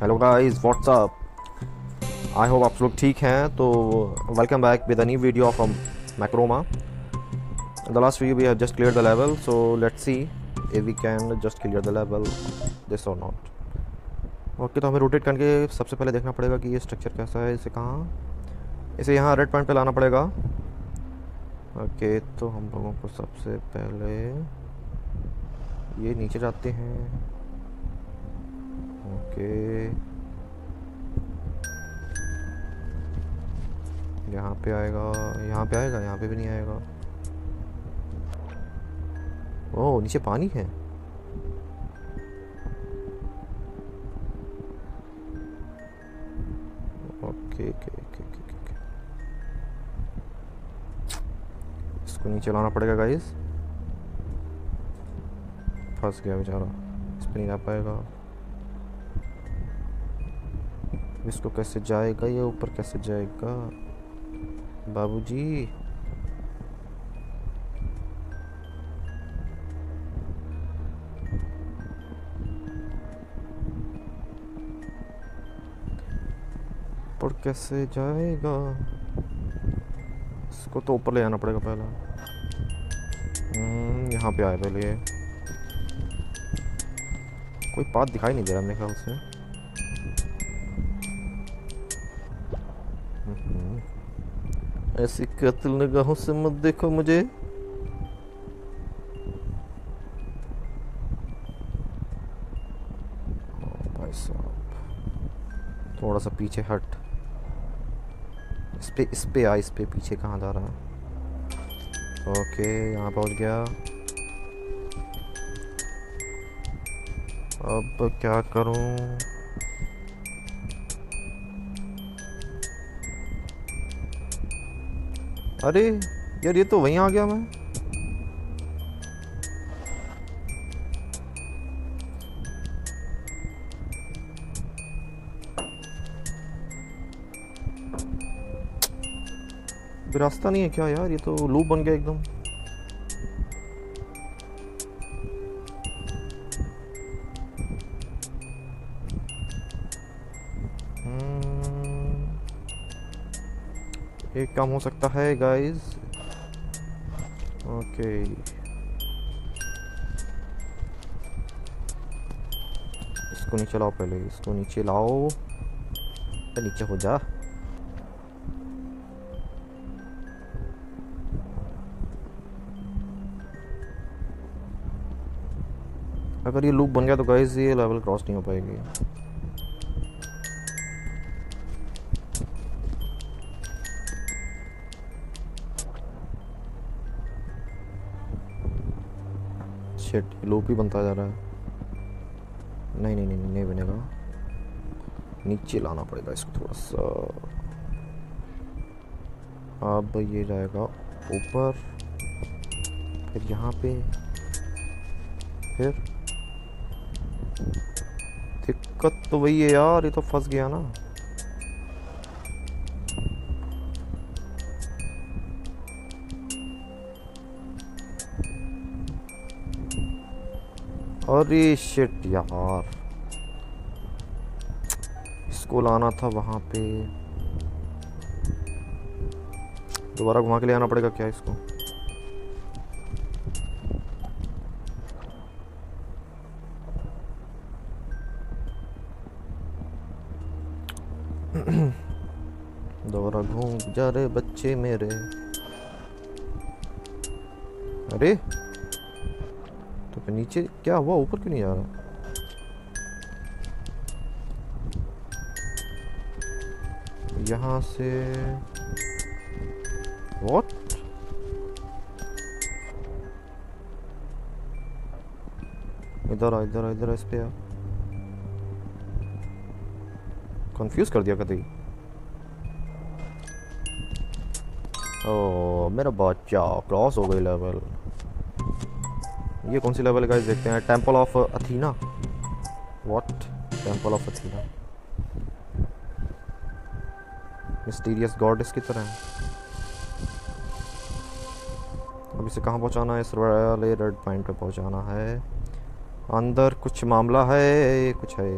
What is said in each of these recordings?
Hello guys what's up I hope आप लोग ठीक हैं तो welcome back with a new video from मैक्रोमा the last video we have just cleared the level so let's see if we can just clear the level this or not. Okay तो हमें rotate करके सबसे पहले देखना पड़ेगा कि ये structure कैसा है इसे कहाँ? इसे यहाँ रेड पॉइंट पे लाना पड़ेगा। ओके okay, तो हम लोगों को सबसे पहले ये नीचे जाते हैं। ओके। यहाँ पे आएगा, यहाँ पे आएगा, यहाँ पे भी नहीं आएगा। ओह, नीचे पानी है। ओके ओके ओके ओके इसको नीचे लाना पड़ेगा गाइस फंस गया बेचारा। इस पर नहीं आ पाएगा। इसको कैसे जाएगा? ये ऊपर कैसे जाएगा? बाबूजी? ऊपर कैसे जाएगा? इसको तो ऊपर ले जाना पड़ेगा पहला। हम्म, यहाँ पे आए पहले कोई पाथ दिखाई नहीं दे रहा मेरे ख्याल से। ऐसी कत्ल निगाहों से मत देखो मुझे। भाई साहब, थोड़ा सा पीछे हट। इस पे इस पे आ, इस पे पीछे कहाँ जा रहा? है ओके, यहाँ पहुँच गया। अब क्या करूँ? अरे, यार ये तो वहीं आ गया मैं। रास्ता नहीं है क्या यार? ये तो लूप बन गया एकदम। एक काम हो सकता है गाइस ओके इसको नीचे लाओ पहले, इसको नीचे लाओ। अरे, नीचे हो जा। अगर ये लूप बन गया तो गाइस ये लेवल क्रॉस नहीं हो पाएगी। लूप ही बनता जा रहा है। नहीं नहीं नहीं, नहीं बनेगा। नीचे लाना पड़ेगा इसको थोड़ा सा। अब ये जाएगा ऊपर फिर यहाँ पे फिर दिक्कत तो वही है यार ये तो फंस गया ना। अरे शिट यार। इसको लाना था वहाँ पे। दोबारा घुमा के ले आना पड़ेगा क्या इसको? दोबारा घूम जा रे बच्चे मेरे। अरे तो नीचे क्या हुआ? ऊपर क्यों नहीं आ रहा? यहाँ से व्हाट इधर आ इधर आ, इधर इस पे कंफ्यूज कर दिया कतई। ओ, मेरा बच्चा क्रॉस हो गई लेवल ये कौन सी लेवल है गाइस देखते हैं। Temple of Athena what temple of Athena mysterious goddess की तरह है। अब इसे कहाँ पहुँचाना है? इस वाले रेड पॉइंट पे पहुँचाना है। अंदर कुछ मामला है। कुछ है।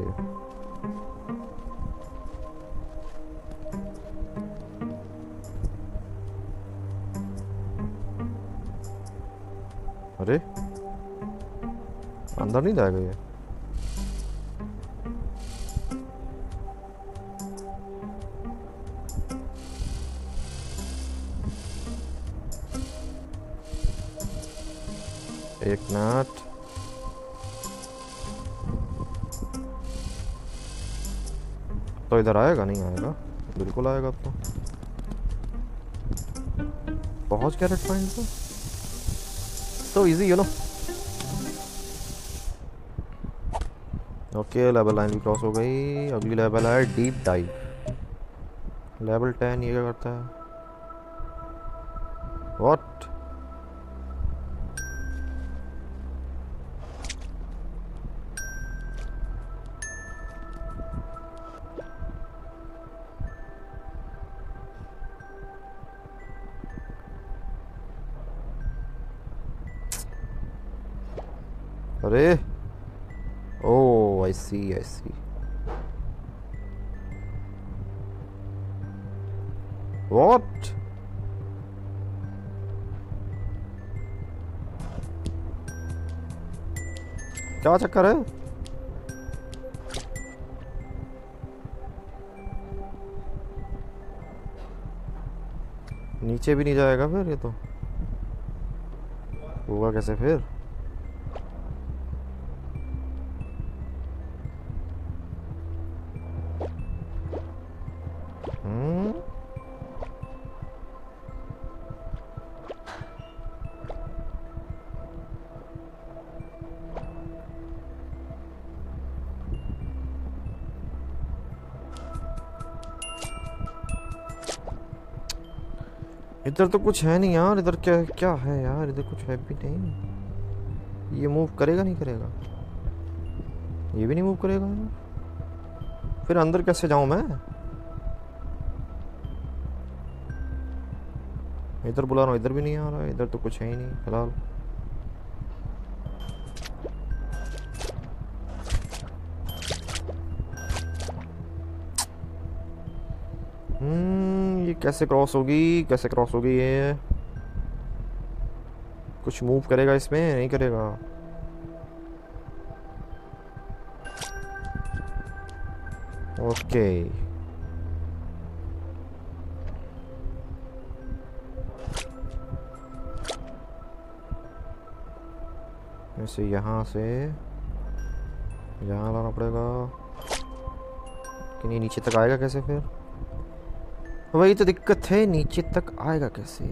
अरे! अंदर नहीं जाएगा ये। एक मिनट। तो इधर आएगा, नहीं आएगा? बिल्कुल आएगा तो। पहुँच गया रेड पॉइंट पे। so easy, you know okay level nine भी क्रॉस हो गई। अगली लेवल है डीप डाइव लेवल टेन ये क्या करता है? व्हाट अरे! आई सी आई सी व्हाट क्या चक्कर है? नीचे भी नहीं जाएगा फिर ये तो। होगा कैसे फिर? इधर तो कुछ है नहीं यार, इधर क्या क्या है यार, इधर कुछ है भी नहीं। ये मूव करेगा नहीं करेगा? ये भी नहीं मूव करेगा? यार फिर अंदर कैसे जाऊँ मैं? इधर बुला रहा हूँ, इधर भी नहीं आ रहा है इधर तो कुछ है ही नहीं, फ़िलहाल। कैसे क्रॉस होगी, कैसे क्रॉस होगी ये? कुछ मूव करेगा इसमें? नहीं करेगा। ओके ऐसे यहाँ से यहाँ लाना पड़ेगा। कि नहीं नीचे तक आएगा कैसे फिर? वही तो दिक्कत है, नीचे तक आएगा कैसे?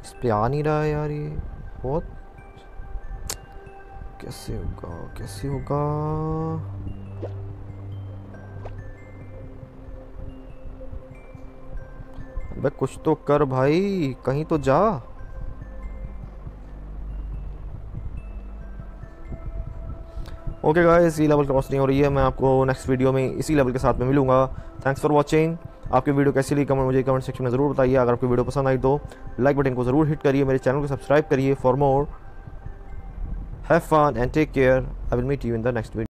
इस पे आ नहीं रहा है यार ये। बहुत कैसे होगा कैसे होगा? अबे कुछ तो कर भाई, कहीं तो जा। ओके गाइस इसी लेवल क्रॉस नहीं हो रही है। मैं आपको नेक्स्ट वीडियो में इसी लेवल के साथ में मिलूँगा। थैंक्स फॉर वॉचिंग आपकी वीडियो कैसी लगी कमेंट मुझे कमेंट सेक्शन में ज़रूर बताइए। अगर आपकी वीडियो पसंद आई तो लाइक बटन को ज़रूर हिट करिए। मेरे चैनल को सब्सक्राइब करिए for more have fun and take care I will meet you in the next video